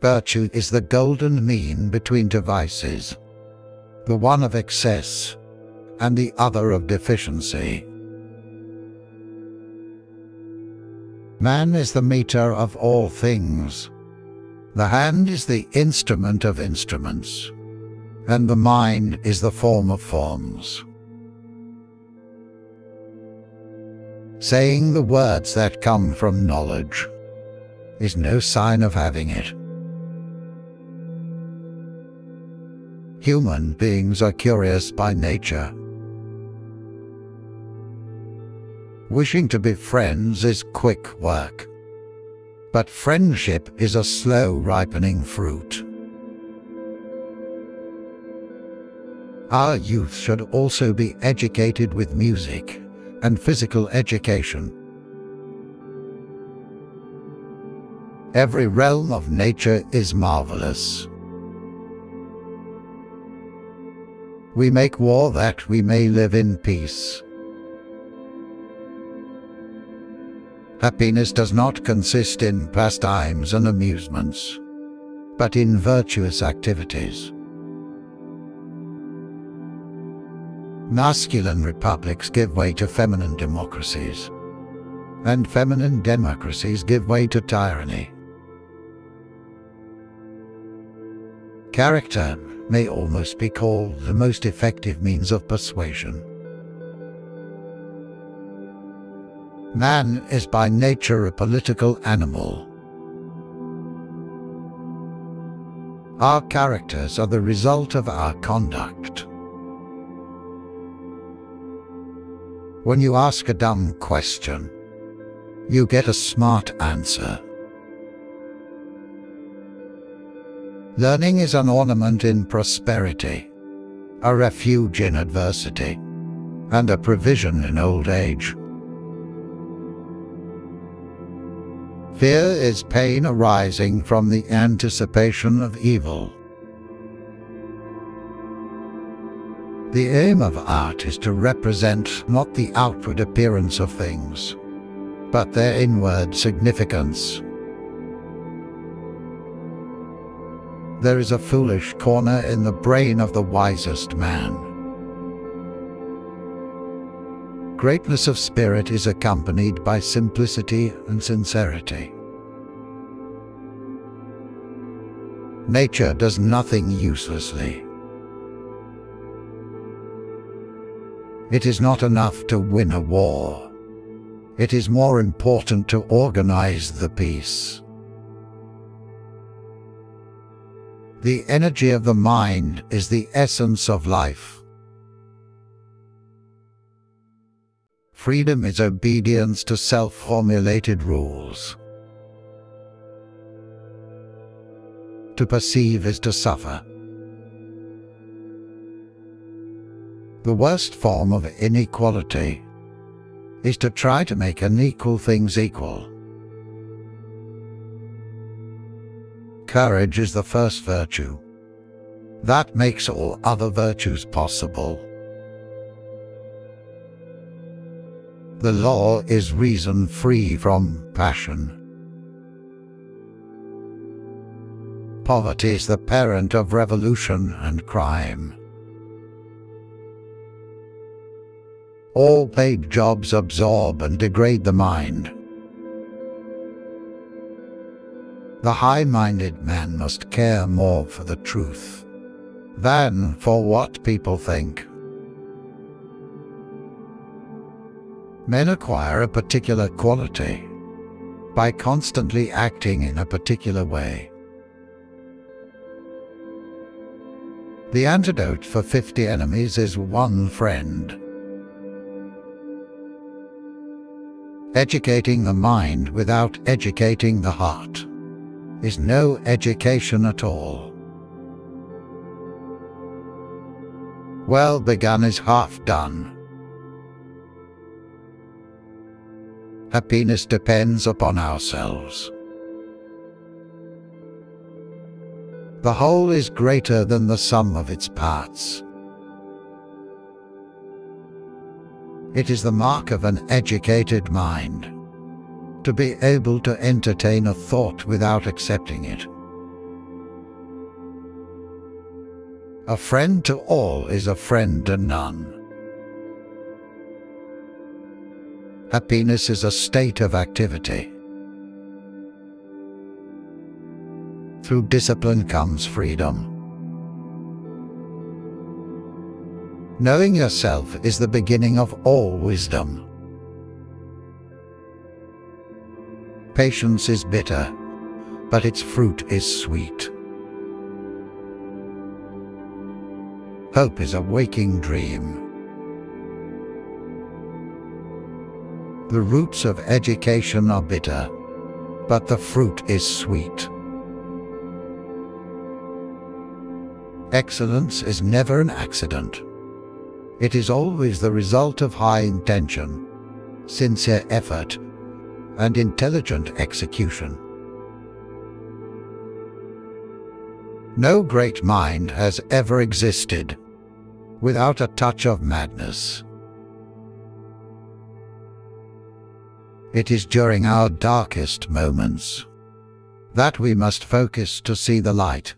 Virtue is the golden mean between two vices, the one of excess and the other of deficiency. Man is the meter of all things. The hand is the instrument of instruments, and the mind is the form of forms. Saying the words that come from knowledge is no sign of having it. Human beings are curious by nature. Wishing to be friends is quick work. But friendship is a slow ripening fruit. Our youth should also be educated with music and physical education. Every realm of nature is marvelous. We make war that we may live in peace. Happiness does not consist in pastimes and amusements, but in virtuous activities. Masculine republics give way to feminine democracies, and feminine democracies give way to tyranny. Character may almost be called the most effective means of persuasion. Man is by nature a political animal. Our characters are the result of our conduct. When you ask a dumb question, you get a smart answer. Learning is an ornament in prosperity, a refuge in adversity, and a provision in old age. Fear is pain arising from the anticipation of evil. The aim of art is to represent not the outward appearance of things, but their inward significance. There is a foolish corner in the brain of the wisest man. Greatness of spirit is accompanied by simplicity and sincerity. Nature does nothing uselessly. It is not enough to win a war. It is more important to organize the peace. The energy of the mind is the essence of life. Freedom is obedience to self-formulated rules. To perceive is to suffer. The worst form of inequality is to try to make unequal things equal. Courage is the first virtue. That makes all other virtues possible. The law is reason free from passion. Poverty is the parent of revolution and crime. All paid jobs absorb and degrade the mind. The high-minded man must care more for the truth than for what people think. Men acquire a particular quality by constantly acting in a particular way. The antidote for 50 enemies is one friend. Educating the mind without educating the heart is no education at all. Well begun is half done. Happiness depends upon ourselves. The whole is greater than the sum of its parts. It is the mark of an educated mind to be able to entertain a thought without accepting it. A friend to all is a friend to none. Happiness is a state of activity. Through discipline comes freedom. Knowing yourself is the beginning of all wisdom. Patience is bitter, but its fruit is sweet. Hope is a waking dream. The roots of education are bitter, but the fruit is sweet. Excellence is never an accident. It is always the result of high intention, sincere effort, and intelligent execution. No great mind has ever existed without a touch of madness. It is during our darkest moments that we must focus to see the light.